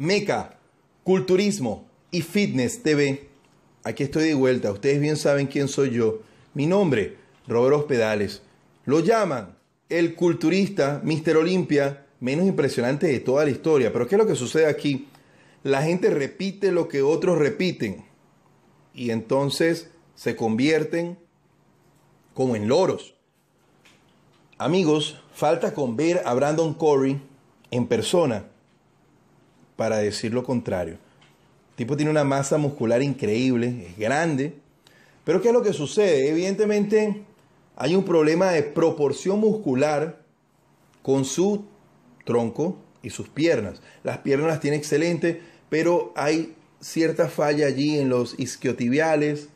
Meca, Culturismo y Fitness TV. Aquí estoy de vuelta. Ustedes bien saben quién soy yo. Mi nombre, Robert Hospedales. Lo llaman el culturista Mr. Olimpia menos impresionante de toda la historia. Pero ¿qué es lo que sucede aquí? La gente repite lo que otros repiten. Y entonces se convierten como en loros. Amigos, falta con ver a Brandon Corey en persona para decir lo contrario. El tipo tiene una masa muscular increíble, es grande, pero ¿qué es lo que sucede? Evidentemente hay un problema de proporción muscular con su tronco y sus piernas. Las piernas las tiene excelentes, pero hay cierta falla allí en los isquiotibiales,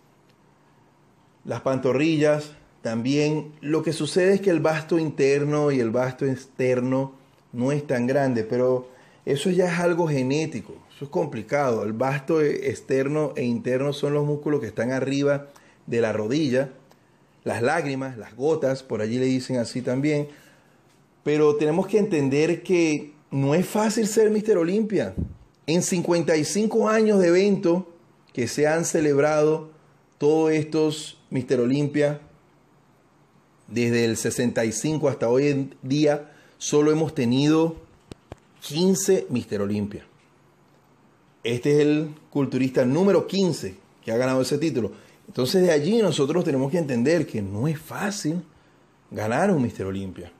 las pantorrillas, también lo que sucede es que el vasto interno y el vasto externo no es tan grande, pero eso ya es algo genético, eso es complicado. El vasto externo e interno son los músculos que están arriba de la rodilla, las lágrimas, las gotas, por allí le dicen así también. Pero tenemos que entender que no es fácil ser Mister Olimpia. En 55 años de evento que se han celebrado todos estos Mister Olimpia, desde el 65 hasta hoy en día, solo hemos tenido 15 Mister Olimpia. Este es el culturista número 15 que ha ganado ese título. Entonces de allí nosotros tenemos que entender que no es fácil ganar un Mister Olimpia.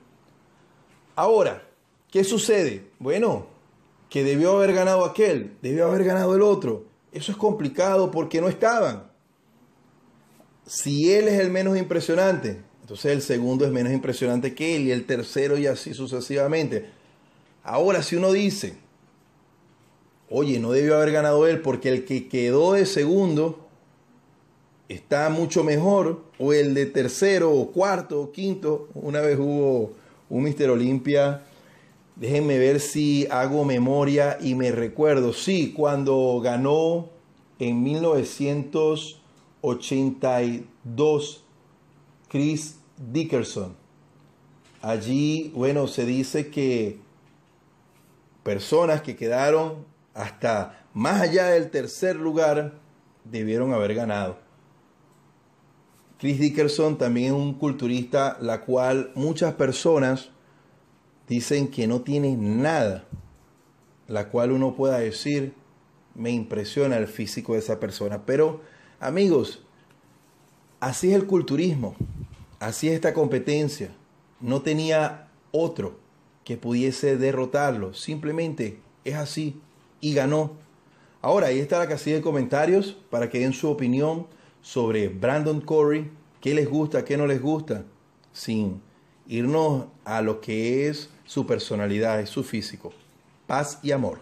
Ahora, ¿qué sucede? Bueno, que debió haber ganado aquel, debió haber ganado el otro. Eso es complicado porque no estaban. Si él es el menos impresionante, entonces el segundo es menos impresionante que él y el tercero y así sucesivamente. Ahora, si uno dice, oye, no debió haber ganado él porque el que quedó de segundo está mucho mejor, o el de tercero, o cuarto, o quinto, una vez hubo un Mister Olimpia, déjenme ver si hago memoria y me recuerdo, sí, cuando ganó en 1982 Chris Dickerson. Allí, bueno, se dice que personas que quedaron hasta más allá del tercer lugar debieron haber ganado. Chris Dickerson también es un culturista, la cual muchas personas dicen que no tiene nada, la cual uno pueda decir, me impresiona el físico de esa persona. Pero, amigos, así es el culturismo. Así es esta competencia. No tenía otro que pudiese derrotarlo. Simplemente es así. Y ganó. Ahora, ahí está la casilla de comentarios para que den su opinión sobre Brandon Corey. ¿Qué les gusta, qué no les gusta? Sin irnos a lo que es su personalidad, su físico. Paz y amor.